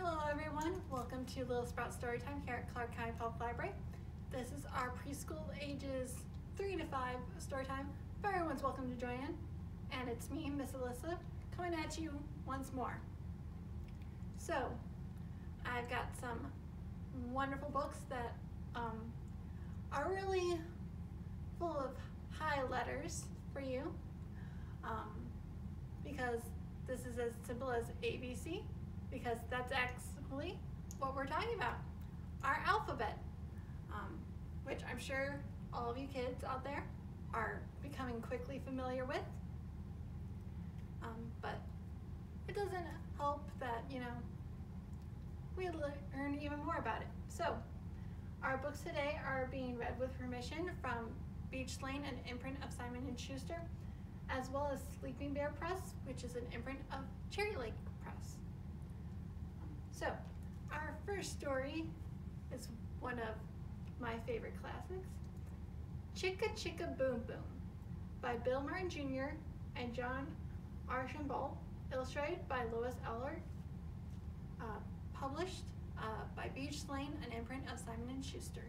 Hello everyone, welcome to Little Sprout Storytime here at Clark County Public Library. This is our preschool ages 3 to 5 storytime. Everyone's welcome to join in. And it's me, Miss Alissa, coming at you once more. So, I've got some wonderful books that um, are really full of high letters for you um, because this is as simple as ABC because that's actually what we're talking about, our alphabet, um, which I'm sure all of you kids out there are becoming quickly familiar with. Um, but it doesn't help that, you know, we learn even more about it. So, our books today are being read with permission from Beach Lane, an imprint of Simon & Schuster, as well as Sleeping Bear Press, which is an imprint of Cherry Lake. So, our first story is one of my favorite classics, Chicka Chicka Boom Boom by Bill Martin Jr. and John Archambault, illustrated by Lois Ehlert, uh, published uh, by Beach Lane, an imprint of Simon & Schuster.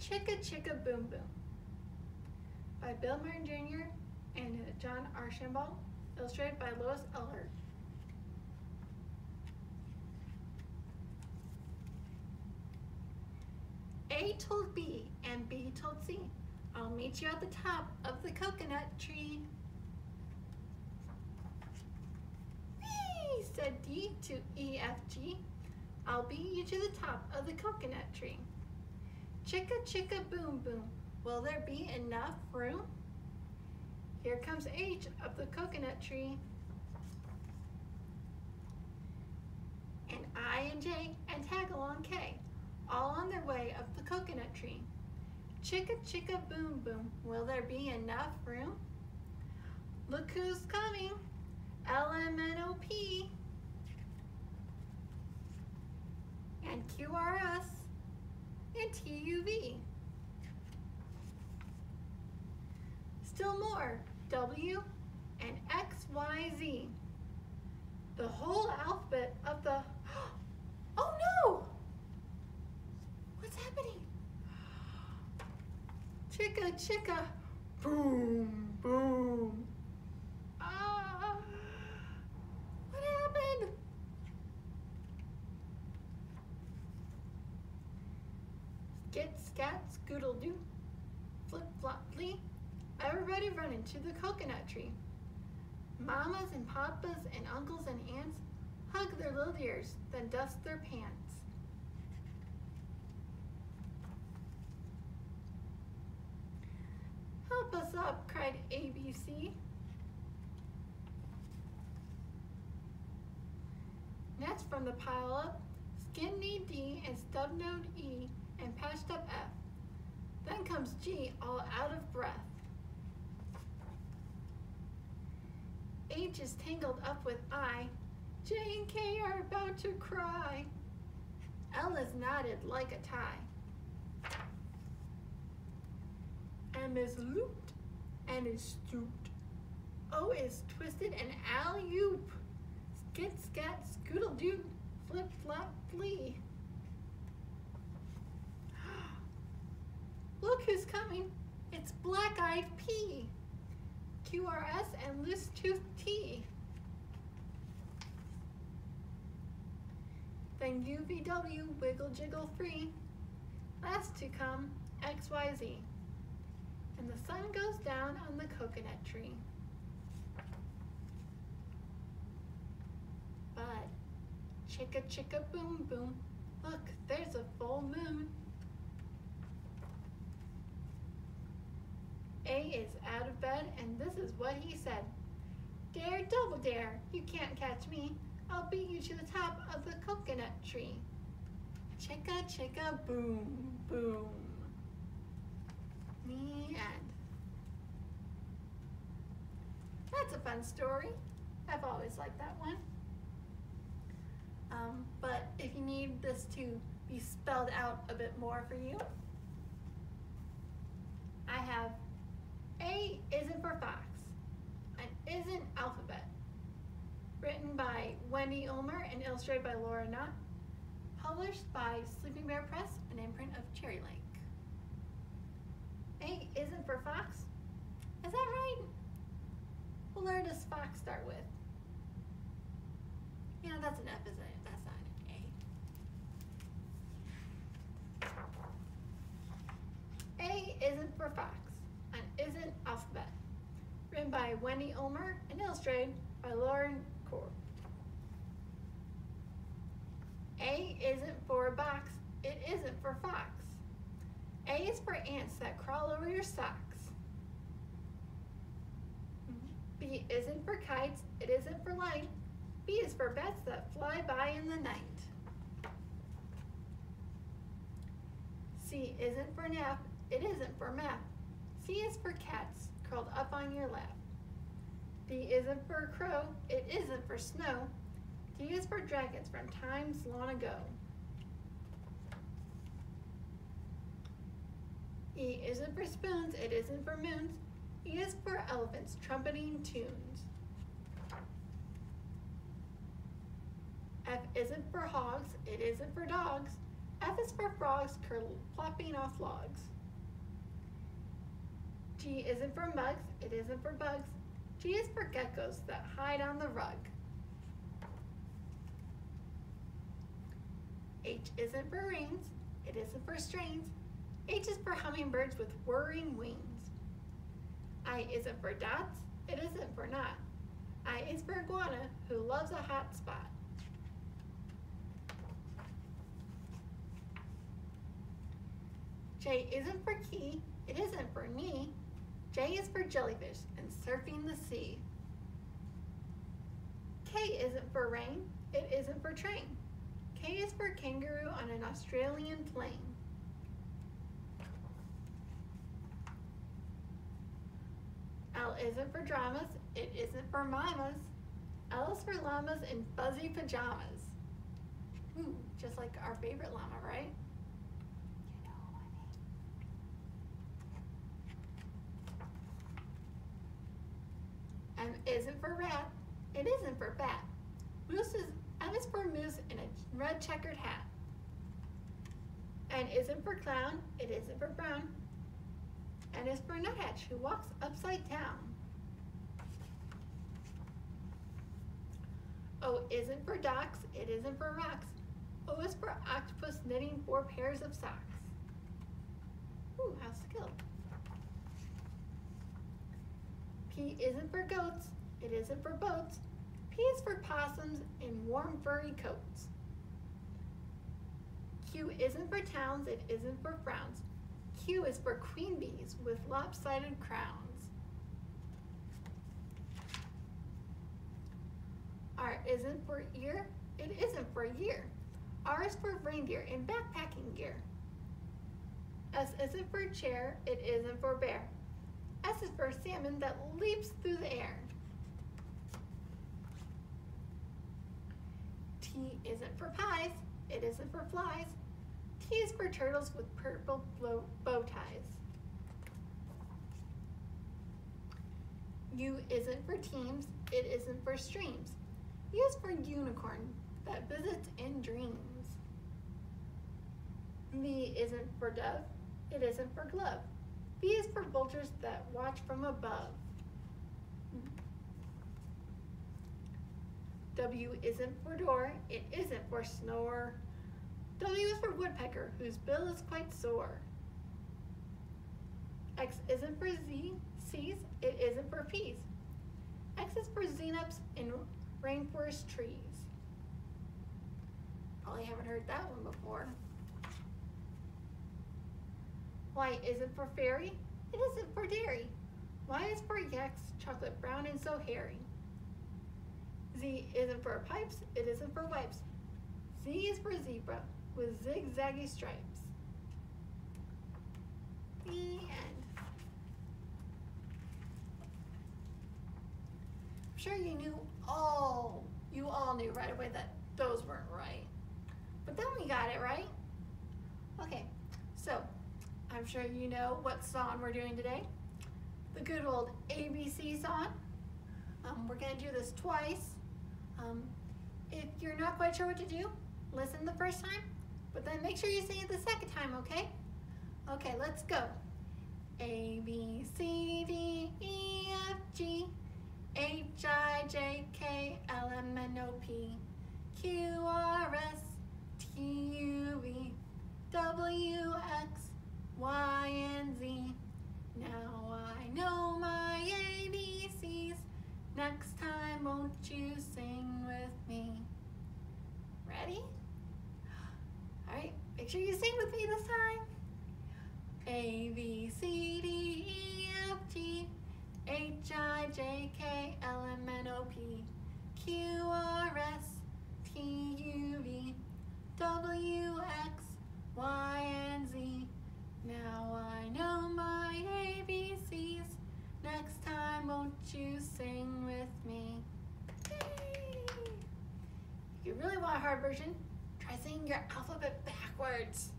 Chicka Chicka Boom Boom by Bill Martin Jr. and John Archambault, illustrated by Lois Ehlert. A told B and B told C, I'll meet you at the top of the coconut tree. Whee, said D to E, F, G. I'll beat you to the top of the coconut tree. Chicka chicka boom boom, will there be enough room? Here comes H up the coconut tree. And I and J and tag along K, all on their way up the coconut tree. Chicka chicka boom boom, will there be enough room? Look who's coming, L-M-N-O-P. And Q-R-S and TUV. Still more, W and XYZ. The whole alphabet of the, oh no! What's happening? Chicka, chicka, boom, boom. Into the coconut tree. Mamas and papas and uncles and aunts hug their little ears, then dust their pants. Help us up, cried ABC. Next from the pile up, skin knee D and stub node E and patched up F. Then comes G all out of breath. H is tangled up with I. J and K are about to cry. L is knotted like a tie. M is looped and is stooped. O is twisted and alley-oop. Skit, scat, scoodle doo, flip, flop, flee. Look who's coming. It's Black-Eyed P. QRS and Loose Tooth T. Then UVW Wiggle Jiggle Free. Last to come XYZ. And the sun goes down on the coconut tree. But chicka chicka boom boom. Look, there's a full moon. A is out of bed and this is what he said. Dare, double dare, you can't catch me. I'll beat you to the top of the coconut tree. Chicka chicka boom boom. The end. That's a fun story. I've always liked that one. Um, but if you need this to be spelled out a bit more for you, I have a isn't for Fox and isn't Alphabet. Written by Wendy Ulmer and illustrated by Laura Knorr. Published by Sleeping Bear Press, an imprint of Cherry Lake. A isn't for Fox. Is that right? Well, where does Fox start with? Yeah, that's an F, isn't it? Wendy Ulmer and illustrated by Laura Knorr. A isn't for a box, it isn't for fox. A is for ants that crawl over your socks. B isn't for kites, it isn't for light. B is for bats that fly by in the night. C isn't for nap, it isn't for map. C is for cats curled up on your lap. D isn't for crow, it isn't for snow. D is for dragons from times long ago. E isn't for spoons, it isn't for moons. E is for elephants trumpeting tunes. F isn't for hogs, it isn't for dogs. F is for frogs plopping off logs. G isn't for mugs, it isn't for bugs. G is for geckos that hide on the rug. H isn't for rings, it isn't for strains. H is for hummingbirds with whirring wings. I isn't for dots, it isn't for not. I is for iguana who loves a hot spot. J isn't for key, it isn't for knee. J is for jellyfish and surfing the sea. K isn't for rain, it isn't for train. K is for kangaroo on an Australian plain. L isn't for dramas, it isn't for mamas. L is for llamas in fuzzy pajamas. Ooh, just like our favorite llama, right? You know what I mean. M isn't for rat, it isn't for bat. Moose is M is for moose in a red checkered hat. N isn't for clown, it isn't for brown. N is for nuthatch who walks upside down. O isn't for docks, it isn't for rocks. O is for octopus knitting four pairs of socks. Ooh, how skilled. P isn't for goats, it isn't for boats. P is for possums in warm furry coats. Q isn't for towns, it isn't for frowns. Q is for queen bees with lopsided crowns. R isn't for ear, it isn't for year. R is for reindeer in backpacking gear. S isn't for chair, it isn't for bear. S is for salmon that leaps through the air. T isn't for pies, it isn't for flies. T is for turtles with purple bow ties. U isn't for teams, it isn't for streams. U is for unicorn that visits in dreams. V isn't for dove, it isn't for glove. V is for vultures that watch from above. W isn't for door, it isn't for snore. W is for woodpecker, whose bill is quite sore. X isn't for Z, C's, it isn't for P's. X is for xenops in rainforest trees. Probably haven't heard that one before. Y isn't for fairy, it isn't for dairy. Why is for yaks, chocolate brown and so hairy. Z isn't for pipes, it isn't for wipes. Z is for zebra with zigzaggy stripes. The end. I'm sure you knew all, you all knew right away that those weren't right. But then we got it right. Sure you know what song we're doing today. The good old ABC song. Um, we're gonna do this twice. Um, if you're not quite sure what to do, listen the first time, but then make sure you sing it the second time, okay? Okay, let's go. A, B, C, D, E, F, G, H, I, J, K, L, M, N, O, P, Q, R, S, T, U, V, W, X, Y, and Z. Now I know my ABCs. Next time, won't you sing with me? Ready? All right, make sure you sing with me this time. Really want a hard version, try singing your alphabet backwards.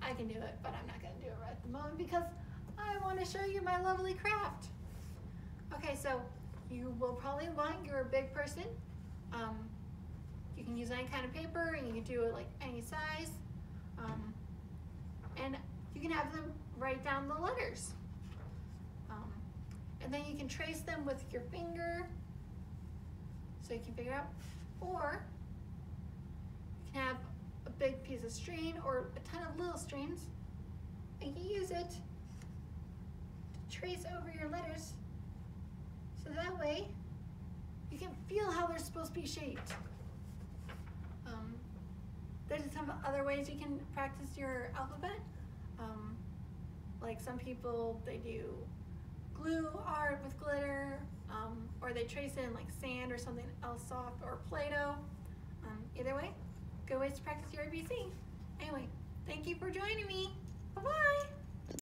I can do it, but I'm not going to do it right at the moment because I want to show you my lovely craft. Okay, so you will probably want your big person. Um, you can use any kind of paper and you can do it like any size. Um, and you can have them write down the letters. Um, and then you can trace them with your finger so you can figure out. Or have a big piece of string or a ton of little strings and you use it to trace over your letters so that way you can feel how they're supposed to be shaped. Um, there's some other ways you can practice your alphabet. Um, like some people, they do glue art with glitter, um, or they trace in like sand or something else soft, or Play-Doh. Um, either way, good ways to practice your ABC. Anyway, thank you for joining me. Bye-bye.